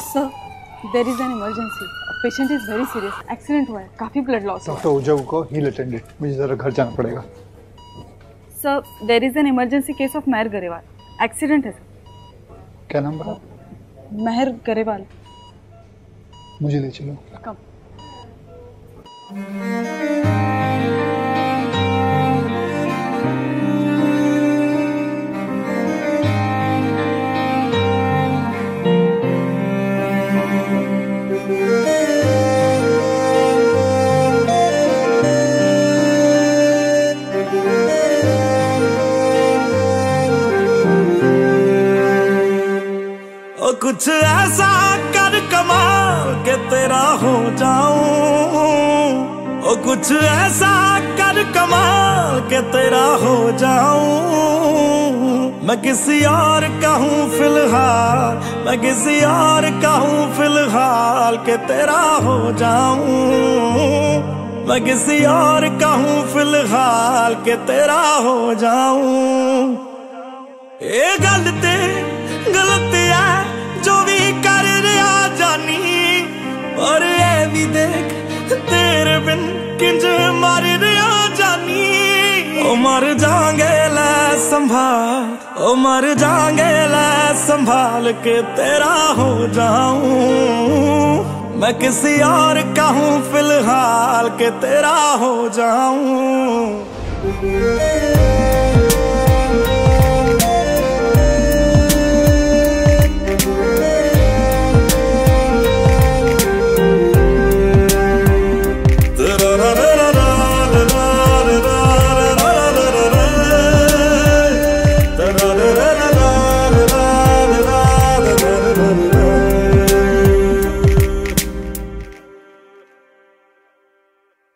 Sir there is an emergency patient is very serious accident हुआ है. काफ़ी blood loss doctor उजव को heal attended मुझे जरा घर जाना पड़ेगा। Sir there is an emergency case of Mehar Grewal accident है सर क्या नाम बता मेहर गरेवाल मुझे ले चलो। कम कुछ ऐसा कर कमाल के तेरा हो जाऊँ। ओ कुछ ऐसा कर कमाल के तेरा हो जाऊँ। मैं किसी और का फ़िलहाल, मैं किसी और कहूँ फ़िलहाल के तेरा हो जाऊँ। मैं किसी और कहूँ फ़िलहाल के तेरा हो जाऊँ। ये गलती बिन किंज मर दया जानी। ओ मर जागे लै संभाल, ओ मर जागे लै संभाल के तेरा हो जाऊ। मैं किसी और कहूँ फ़िलहाल के तेरा हो जाऊ।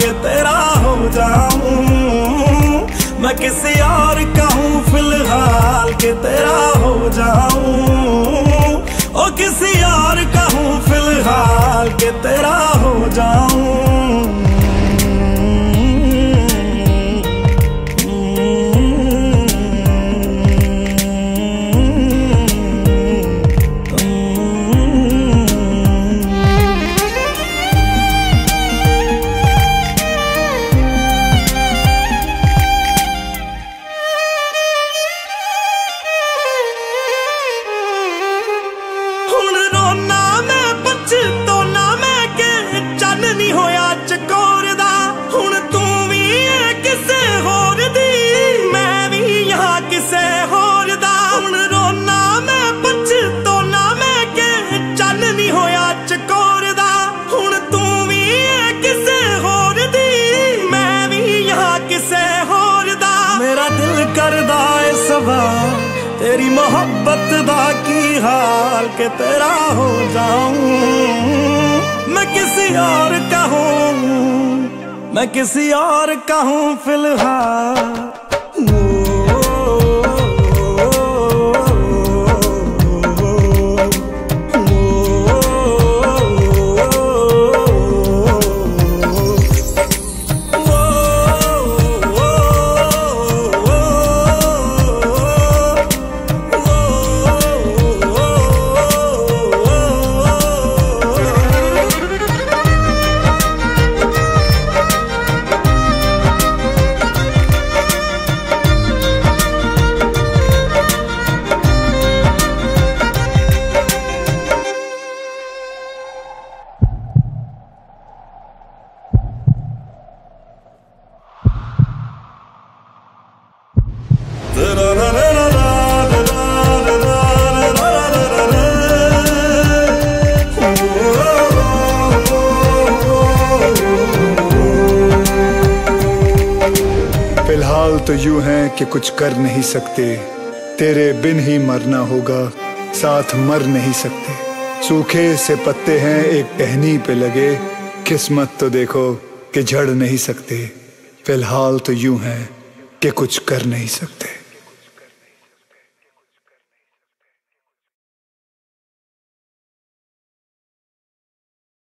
के तेरा हो जाऊँ। मैं किसी और कहूँ फ़िलहाल के तेरा हो जाऊँ। देवा, तेरी मोहब्बत दा की हाल के तेरा हो जाऊँ। मैं किसी और का हूँ, मैं किसी और का हूँ फ़िलहाल। तो यूँ है कि कुछ कर नहीं सकते। तेरे बिन ही मरना होगा, साथ मर नहीं सकते। सूखे से पत्ते हैं, एक टहनी पे लगे। किस्मत तो देखो कि झड़ नहीं सकते। फ़िलहाल तो यूँ है कि कुछ कर नहीं सकते।